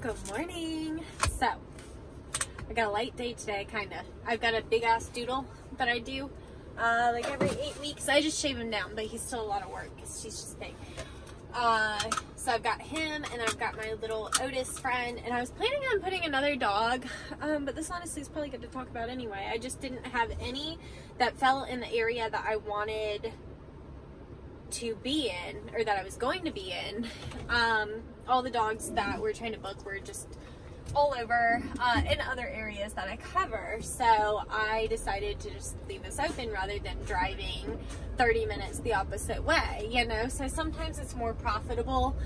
Good morning. So, I got a light day today, kind of. I've got a big ass doodle that I do uh, like every eight weeks. I just shave him down, but he's still a lot of work because he's just big. Uh, so I've got him, and I've got my little Otis friend, and I was planning on putting another dog, um, but this honestly is probably good to talk about anyway. I just didn't have any that fell in the area that I wanted to be in or that I was going to be in. Um, all the dogs that we're trying to book were just all over uh, in other areas that I cover. So I decided to just leave this open rather than driving 30 minutes the opposite way, you know? So sometimes it's more profitable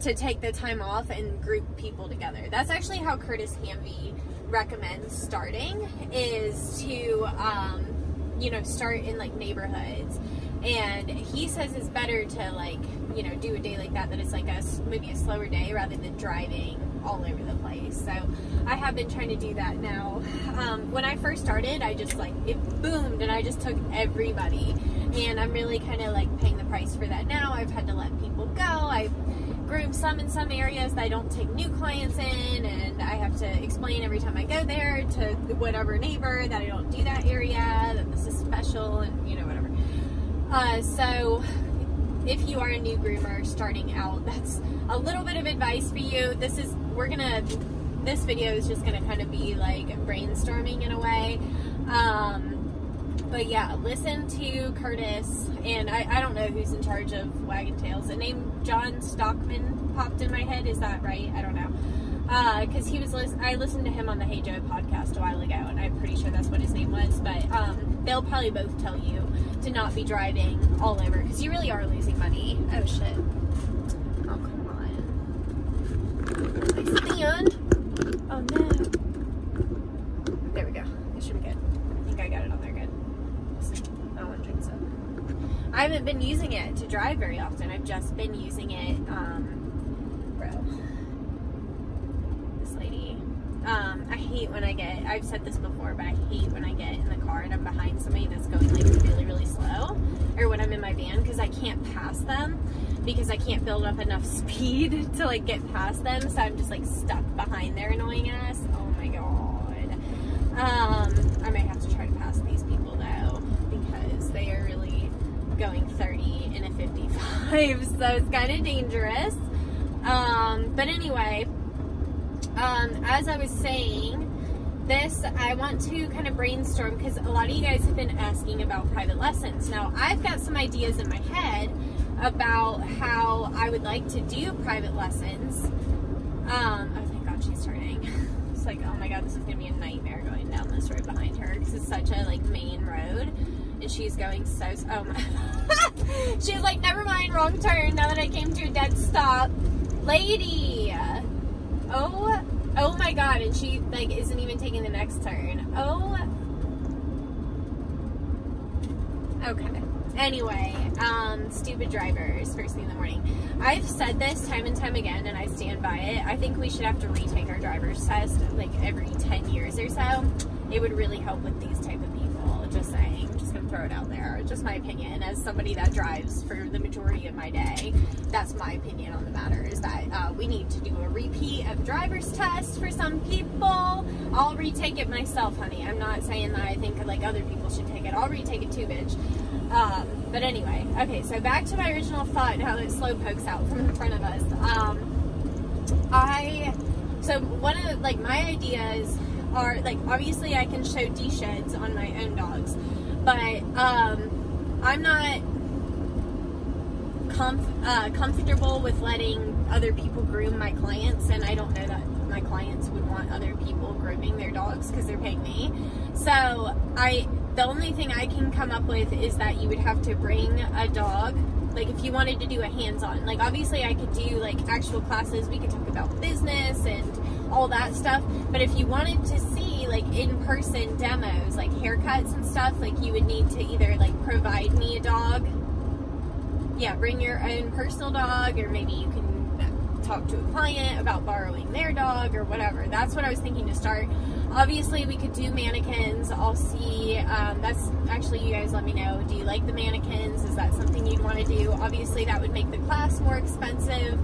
to take the time off and group people together. That's actually how Curtis Hamby recommends starting is to, um, you know, start in like neighborhoods and he says it's better to like you know do a day like that that it's like a maybe a slower day rather than driving all over the place. So i have been trying to do that now. Um, when i first started i just like it boomed and i just took everybody. And i'm really kind of like paying the price for that now. I've had to let people go. I groom some in some areas that i don't take new clients in and i have to explain every time i go there to whatever neighbor that i don't do that area that this is special and you know whatever uh, so if you are a new groomer starting out, that's a little bit of advice for you. This is, we're gonna, this video is just gonna kind of be like brainstorming in a way. Um, but yeah, listen to Curtis, and I, I don't know who's in charge of Wag'n Tails. The name John Stockman popped in my head. Is that right? I don't know because uh, he was I listened to him on the Hey Joe podcast a while ago, and I'm pretty sure that's what his name was. But um, they'll probably both tell you to not be driving all over because you really are losing money. Oh shit! Oh come on! I stand. Oh no! There we go. It should be good. I think I got it on there good. I want to drink so. I haven't been using it to drive very often. I've just been using it, um, bro lady. Um, I hate when I get, I've said this before, but I hate when I get in the car and I'm behind somebody that's going like really, really slow. Or when I'm in my van because I can't pass them because I can't build up enough speed to like get past them. So I'm just like stuck behind their annoying ass. Oh my god. Um, I might have to try to pass these people though because they are really going 30 in a 55. So it's kind of dangerous. Um, but anyway, um, as I was saying, this I want to kind of brainstorm because a lot of you guys have been asking about private lessons. Now, I've got some ideas in my head about how I would like to do private lessons. Um, oh, thank God she's turning. It's like, oh my God, this is gonna be a nightmare going down this road behind her because it's such a like main road, and she's going so. Oh my. she's like, never mind, wrong turn. Now that I came to a dead stop, lady. Oh, oh my god, and she like isn't even taking the next turn. Oh. Okay. Anyway, um, stupid drivers first thing in the morning. I've said this time and time again, and I stand by it. I think we should have to retake our driver's test like every 10 years or so. It would really help with these type of people. Just saying. Throw it out there. Just my opinion as somebody that drives for the majority of my day. That's my opinion on the matter. Is that uh, we need to do a repeat of driver's test for some people. I'll retake it myself, honey. I'm not saying that I think like other people should take it. I'll retake it too, bitch. Um, but anyway, okay, so back to my original thought and how that slow pokes out from in front of us. Um, I, so one of the, like my ideas are like obviously I can show de-sheds on my own dogs, but um, I'm not comf- uh, comfortable with letting other people groom my clients, and I don't know that my clients would want other people grooming their dogs because they're paying me. So I the only thing I can come up with is that you would have to bring a dog. Like if you wanted to do a hands-on, like obviously I could do like actual classes. We could talk about business and all that stuff. But if you wanted to see like in-person demos, like haircuts and stuff, like you would need to either like provide me a dog. Yeah, bring your own personal dog, or maybe you can talk to a client about borrowing their dog or whatever. That's what I was thinking to start. Obviously, we could do mannequins. I'll see. Um, that's actually, you guys let me know. Do you like the mannequins? Is that something you'd want to do? Obviously, that would make the class more expensive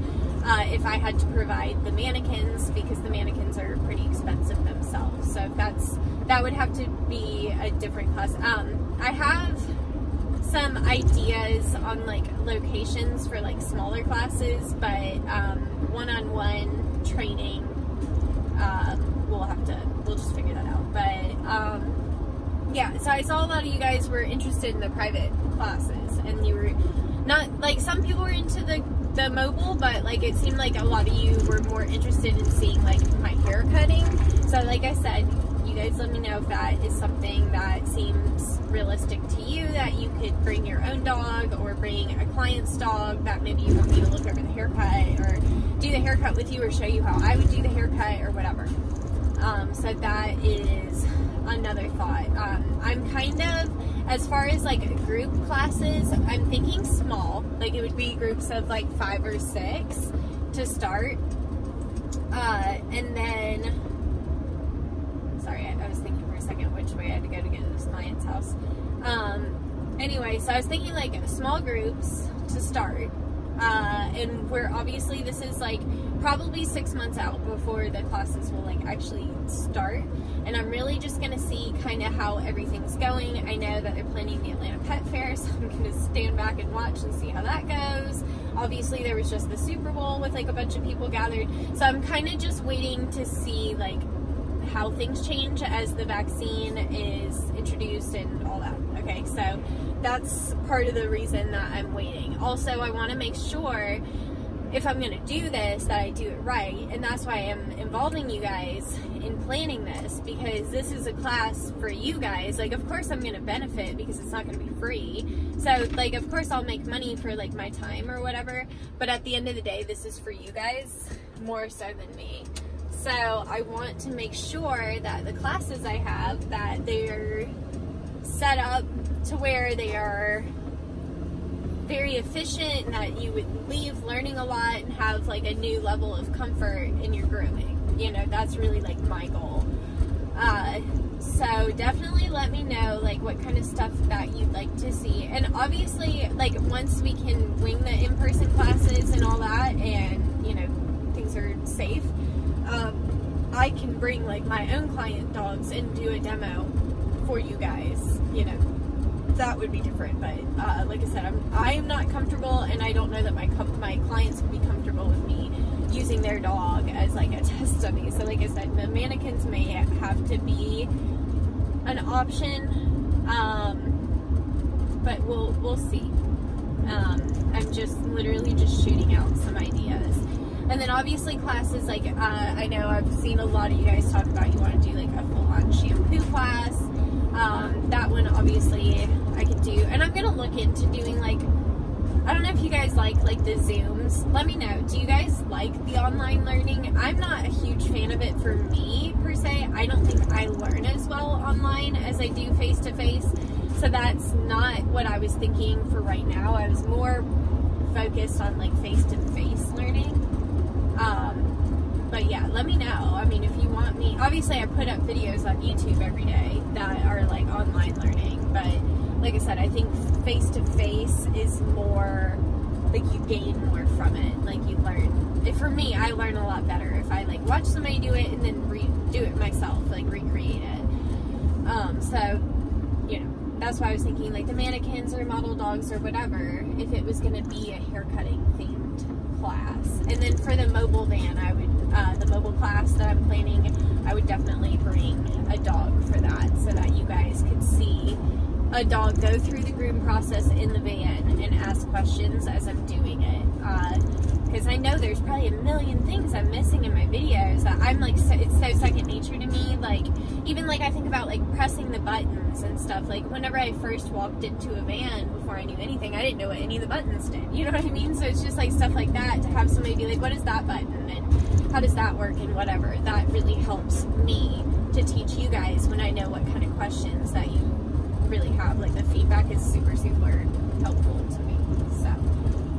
uh, if I had to provide the mannequins because like that's that would have to be a different class. Um, I have some ideas on like locations for like smaller classes, but um, one-on-one training, um, we'll have to we'll just figure that out. But um, yeah, so I saw a lot of you guys were interested in the private classes, and you were not like some people were into the the mobile, but like it seemed like a lot of you were more interested in seeing like my hair cutting. So like I said, you guys let me know if that is something that seems realistic to you that you could bring your own dog or bring a client's dog that maybe you want me to look over the haircut or do the haircut with you or show you how I would do the haircut or whatever. Um, so that is another thought. Um, I'm kind of, as far as like group classes, I'm thinking small. Like it would be groups of like five or six to start. Uh, and then, sorry, I, I, was thinking for a second which way I had to go to get to this client's house. Um, anyway, so I was thinking like small groups to start. Uh, and we're obviously this is like probably six months out before the classes will like actually start and i'm really just to see kind of how everything's going i know that they're planning the atlanta pet fair so i'm to stand back and watch and see how that goes obviously there was just the super bowl with like a bunch of people gathered so i'm kind of just waiting to see like how things change as the vaccine is introduced and all that okay so that's part of the reason that I'm waiting. Also, I want to make sure if I'm going to do this that I do it right, and that's why I'm involving you guys in planning this because this is a class for you guys. Like, of course, I'm going to benefit because it's not going to be free. So, like, of course, I'll make money for like my time or whatever, but at the end of the day, this is for you guys more so than me. So, I want to make sure that the classes I have that they're set up to where they are very efficient and that you would leave learning a lot and have like a new level of comfort in your grooming. You know, that's really like my goal. Uh, so definitely let me know like what kind of stuff that you'd like to see. And obviously, like once we can wing the in-person classes and all that, and you know things are safe, I can bring like my own client dogs and do a demo for you guys. You know, that would be different. But uh, like I said, I'm I am not comfortable, and I don't know that my my clients would be comfortable with me using their dog as like a test dummy. So like I said, the mannequins may have to be an option, um, but we'll we'll see. Um, I'm just literally just shooting out some ideas. And then obviously classes like uh, I know I've seen a lot of you guys talk about you want to do like a full on shampoo class. Um, that one obviously I could do. And I'm gonna look into doing like I don't know if you guys like like the Zooms. Let me know. Do you guys like the online learning? I'm not a huge fan of it for me per se. I don't think I learn as well online as I do face to face. So that's not what I was thinking for right now. I was more focused on like face to face learning. Um, but yeah, let me know. I mean, if you want me, obviously I put up videos on YouTube every day that are like online learning, but like I said, I think face to face is more like you gain more from it. Like you learn. If, for me, I learn a lot better if I like watch somebody do it and then redo it myself, like recreate it. Um, so you know, that's why I was thinking like the mannequins or model dogs or whatever. If it was to be a haircutting themed class, and then for the mobile van, I would uh, the mobile class that I'm planning, I would definitely bring a dog for that so that you guys could see a dog go through the groom process in the van and ask questions as I'm doing it. Because uh, I know there's probably a million things I'm missing in my videos that I'm like, so, it's so second nature to me. Like, even like I think about like pressing the buttons and stuff. Like, whenever I first walked into a van before I knew anything, I didn't know what any of the buttons did. You know what I mean? So it's just like stuff like that to have somebody be like, what is that button? And how does that work? And whatever. That really helps me to teach you guys when I know what kind of questions that you really have. Like the feedback is super, super helpful to me. So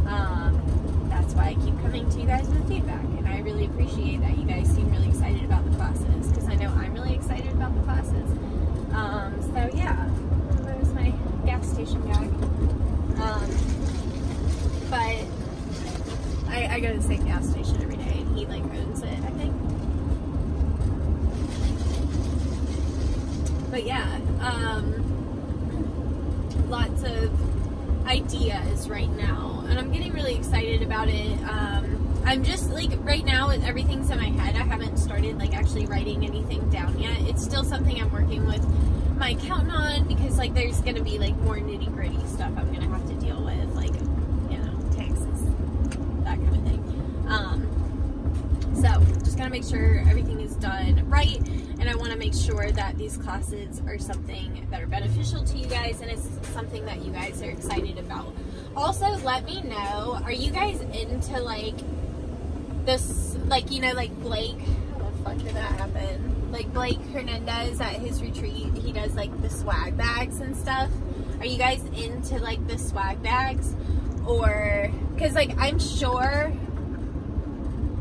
um, that's why I keep coming to you guys with feedback. And I really appreciate that you guys seem really excited about the classes because I know I'm really excited about the classes. Um, so yeah, there's my gas station bag. Um, but I, go to the same gas station every day and he like owns it, I think. but yeah, um, lots of ideas right now, and I'm getting really excited about it. Um, I'm just like right now, with everything's in my head. I haven't started like actually writing anything down yet. It's still something I'm working with my accountant on because like there's gonna be like more nitty gritty stuff I'm gonna have to deal with, like you know taxes, that kind of thing. Um, so just gotta make sure everything is done right and I want to make sure that these classes are something that are beneficial to you guys and it's something that you guys are excited about. Also, let me know, are you guys into like this, like, you know, like Blake, how the fuck did that happen? Like Blake Hernandez at his retreat, he does like the swag bags and stuff. Are you guys into like the swag bags? Or, cause like I'm sure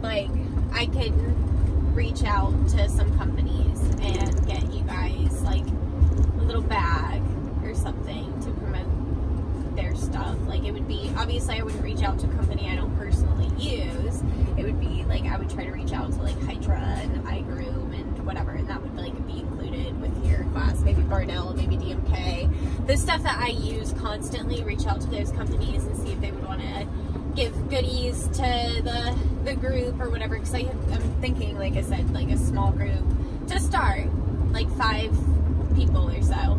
like I could reach out to some companies and get you guys like a little bag or something to promote their stuff. Like it would be obviously I wouldn't reach out to a company I don't personally use. It would be like I would try to reach out to like Hydra and iGroom and whatever, and that would like be included with your class. Maybe Bardel, maybe DMK. The stuff that I use constantly. Reach out to those companies and see if they would want to give goodies to the the group or whatever because I'm thinking like I said like a small group to start like five people or so.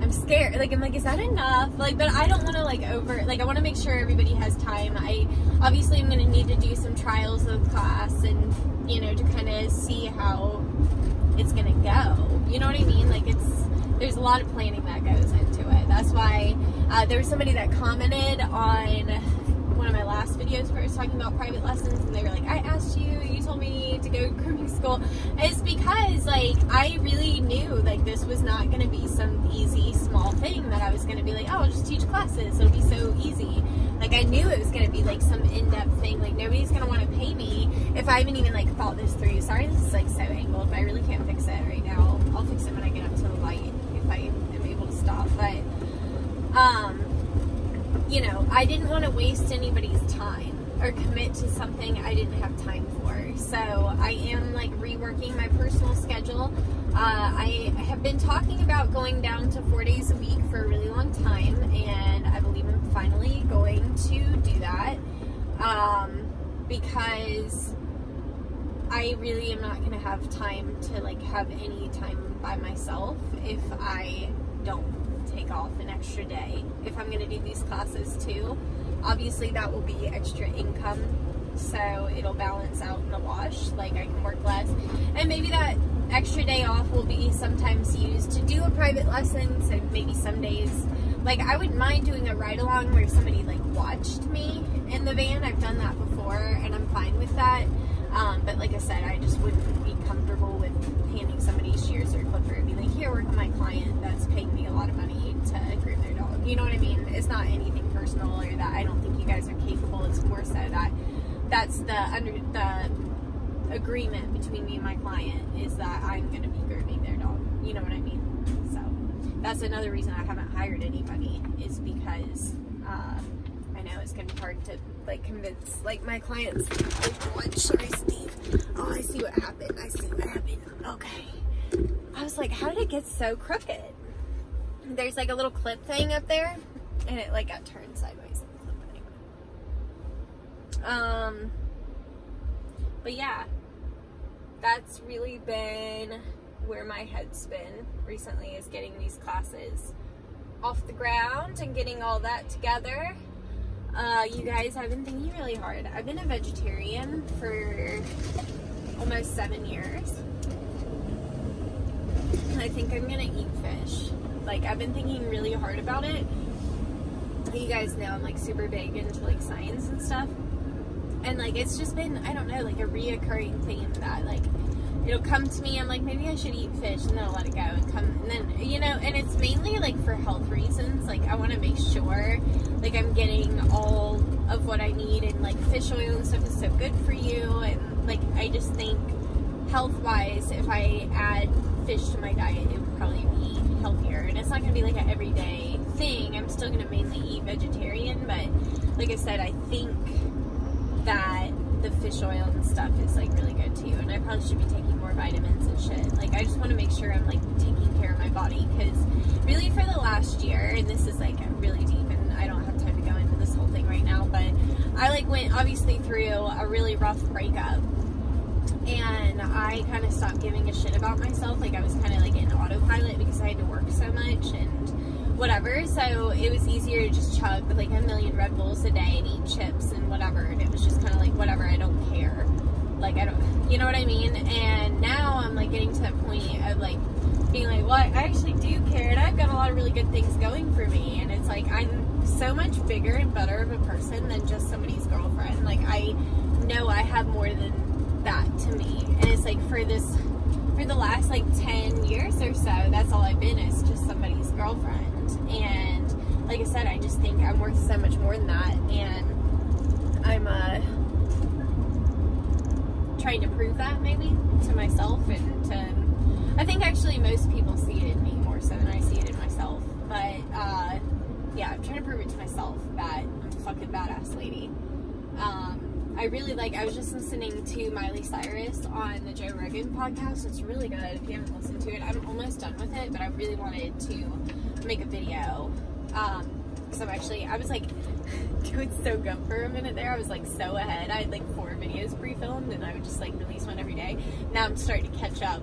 I'm scared like I'm like is that enough like but I don't want to like over like I want to make sure everybody has time. I obviously I'm gonna need to do some trials of class and you know to kind of see how it's gonna go. You know what I mean? Like it's there's a lot of planning that goes into it. That's why uh, there was somebody that commented on one of my last videos where I was talking about private lessons and they were like, I asked you, you told me to go to grooming school. It's because like I really knew like this was not gonna be some easy small thing that I was gonna be like, oh I'll just teach classes, it'll be so easy. Like I knew it was gonna be like some in-depth thing, like nobody's gonna wanna pay me if I haven't even like thought this through. Sorry this is like so angled, but I really can't fix it right now. I'll fix it when I get up to the light if I am able to stop. But um you know, I didn't want to waste anybody's time or commit to something I didn't have time for. So I am like reworking my personal schedule. Uh, I have been talking about going down to four days a week for a really long time, and I believe I'm finally going to do that um, because I really am not going to have time to like have any time by myself if I don't take off an extra day if I'm going to do these classes too. Obviously, that will be extra income, so it'll balance out in the wash. Like, I can work less. And maybe that extra day off will be sometimes used to do a private lesson, so maybe some days. Like, I wouldn't mind doing a ride along where somebody, like, watched me in the van. I've done that before, and I'm fine with that. Um, but like I said, I just wouldn't be comfortable with handing somebody shears or a clipper and be like, here, work with my client that's paying me a lot of money to groom their dog. You know what I mean? It's not anything personal or that I don't think you guys are capable. It's more so that that's the under the agreement between me and my client is that I'm going to be grooming their dog. You know what I mean? So that's another reason I haven't hired anybody is because uh, I know it's going to be hard to like convince like my clients. What? Sorry, Steve. Oh, I see what happened. I see what happened. Okay. I was like, how did it get so crooked? There's like a little clip thing up there, and it like got turned sideways. Um, but yeah, that's really been where my head's been recently is getting these classes off the ground and getting all that together. Uh, you guys, I've been thinking really hard. I've been a vegetarian for almost seven years. I think I'm gonna eat fish. Like, I've been thinking really hard about it. You guys know I'm like super big into like science and stuff. And like, it's just been, I don't know, like a reoccurring theme that like, it'll come to me. I'm like, maybe I should eat fish, and then I'll let it go and come. And then, you know, and it's mainly like for health reasons. Like, I want to make sure, like, I'm getting all of what I need, and like fish oil and stuff is so good for you. And like, I just think health wise, if I add fish to my diet, it probably be healthier. And it's not going to be like an everyday thing. I'm still going to mainly eat vegetarian, but like I said, I think that the fish oil and stuff is like really good too. And I probably should be taking more vitamins and shit. Like I just want to make sure I'm like taking care of my body because really for the last year, and this is like really deep, and I don't have time to go into this whole thing right now, but I like went obviously through a really rough breakup. And I kind of stopped giving a shit about myself. Like I was kind of like in autopilot because I had to work so much and whatever. So it was easier to just chug like a million Red Bulls a day and eat chips and whatever. And it was just kind of like whatever. I don't care. Like I don't, you know what I mean? And now I'm like getting to that point of like being like, well, I actually do care, and I've got a lot of really good things going for me. And it's like I'm so much bigger and better of a person than just somebody's girlfriend. Like I know I have more than that to me. And it's like for this, for the last like 10 years or so, that's all I've been is just somebody's girlfriend. And like I said, I just think I'm worth so much more than that. And I'm uh, trying to prove that maybe to myself and to, I think actually most people see it in me more so than I see it in myself. But uh, yeah, I'm trying to prove it to myself that I'm a fucking badass lady. Um, I really like. I was just listening to Miley Cyrus on the Joe Rogan podcast. It's really good. If you haven't listened to it, I'm almost done with it, but I really wanted to make a video. Um, so I'm actually, I was like doing so good for a minute there. I was like so ahead. I had like four videos pre-filmed, and I would just like release one every day. Now I'm starting to catch up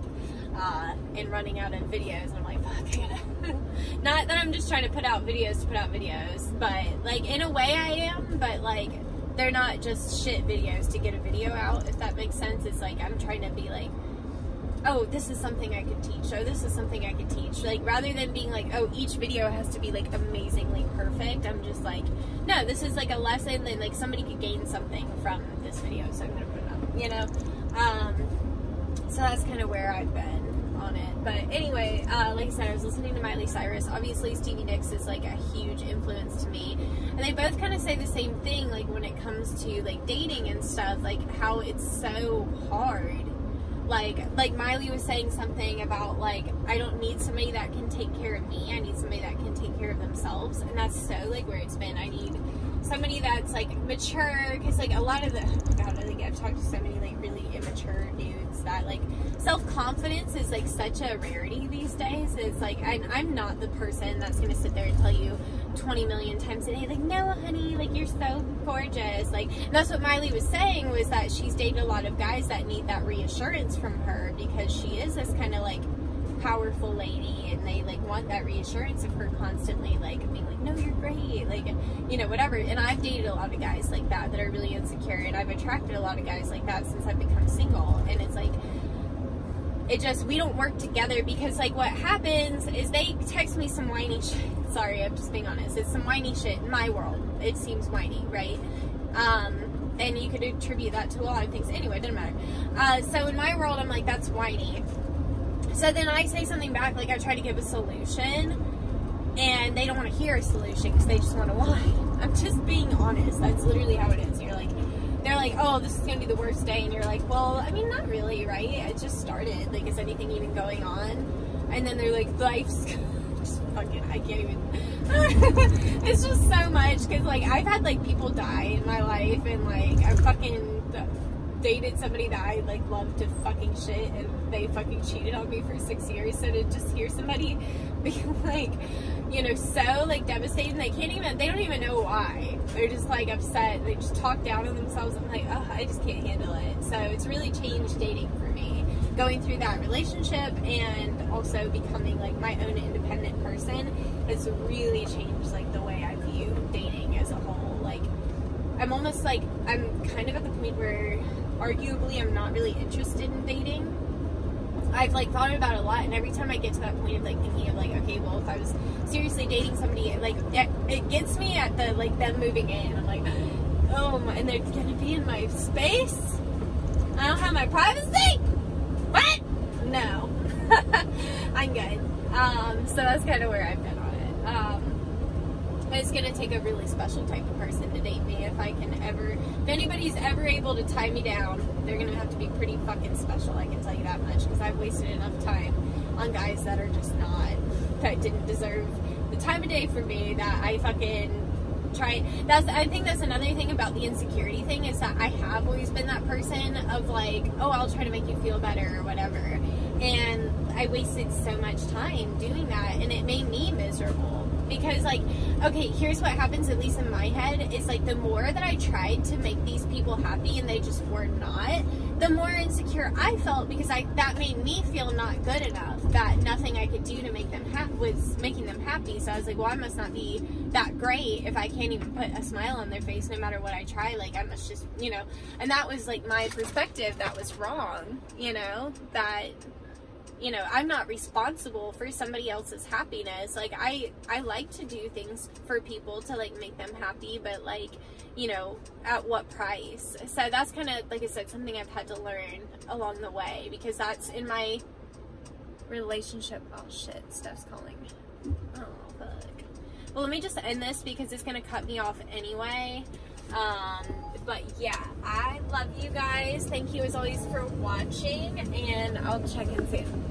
uh, and running out of videos. And I'm like, fuck, I gotta. Not that I'm just trying to put out videos to put out videos, but like in a way I am, but like they're not just shit videos to get a video out, if that makes sense. It's like I'm trying to be like, oh, this is something I could teach. Oh, this is something I could teach. Like rather than being like, oh, each video has to be like amazingly perfect, I'm just like, no, this is like a lesson that like somebody could gain something from this video, so I'm gonna put it up. You know? Um, so that's kind of where I've been on it. But anyway, uh, like I said, I was listening to Miley Cyrus. Obviously, Stevie Nicks is like a huge influence to me, and they both kind of say the same thing. Like when it comes to like dating and stuff, like how it's so hard. Like like Miley was saying something about like I don't need somebody that can take care of me. I need somebody that can take care of themselves, and that's so like where it's been. I need somebody that's like mature because like a lot of the oh God, like I've talked to so many like really immature dudes that like self confidence is like such a rarity these days. It's like I, I'm not the person that's gonna sit there and tell you 20 million times a day like no honey like you're so gorgeous like that's what miley was saying was that she's dated a lot of guys that need that reassurance from her because she is this kind of like powerful lady and they like want that reassurance of her constantly like being like no you're great like you know whatever. And i've dated a lot of guys like that that are really insecure and i've attracted a lot of guys like that since i've become single. And it's like it just we don't work together because like what happens is they text me some whiny shit sorry i'm just being honest it's some whiny shit in my world. It seems whiny right? Um and you could attribute that to a lot of things. Anyway it doesn't matter. Uh, so in my world i'm like that's whiny so then I say something back, like I try to give a solution, and they don't want to hear a solution because they just want to lie. I'm just being honest. That's literally how it is. You're like, they're like, oh, this is gonna be the worst day, and you're like, well, I mean, not really, right? It just started. Like, is anything even going on? And then they're like, life's just fucking. I can't even. it's just so much because like I've had like people die in my life, and like I'm fucking dated somebody that I like loved to fucking shit and they fucking cheated on me for six years. So to just hear somebody be like, you know, so like devastated, they can't even, they don't even know why. They're just like upset. They just talk down on themselves. I'm like, oh, I just can't handle it. So it's really changed dating for me. Going through that relationship and also becoming like my own independent person has really changed like the way I view dating as a whole. Like, I'm almost like, I'm kind of at the point where arguably I'm not really interested in dating. I've like thought about it a lot, and every time I get to that point of like thinking of like, okay, well, if I was seriously dating somebody, like it, it gets me at the like them moving in. I'm like, oh, my, and they're gonna be in my space. I don't have my privacy. What? No, I'm good. Um, so that's kind of where I've been on it. Um, it's gonna take a really special type of person to date me if I can ever if anybody's ever able to tie me down they're gonna have to be pretty fucking special I can tell you that much because I've wasted enough time on guys that are just not that didn't deserve the time of day for me that I fucking try. That's I think that's another thing about the insecurity thing is that I have always been that person of like, oh, I'll try to make you feel better or whatever, and I wasted so much time doing that, and it made me miserable because like okay here's what happens at least in my head is like the more that i tried to make these people happy and they just were not the more insecure i felt because i that made me feel not good enough that nothing i could do to make them happy was making them happy. So i was like well i must not be that great if i can't even put a smile on their face no matter what i try. Like i must just you know and that was like my perspective that was wrong you know that you know i'm not responsible for somebody else's happiness. Like i i like to do things for people to like make them happy but like you know at what price? So that's kind of like i said something i've had to learn along the way because that's in my relationship. Oh shit steph's calling. Oh fuck. Well let me just end this because it's gonna cut me off anyway um but yeah i love you guys. Thank you as always for watching and i'll check in soon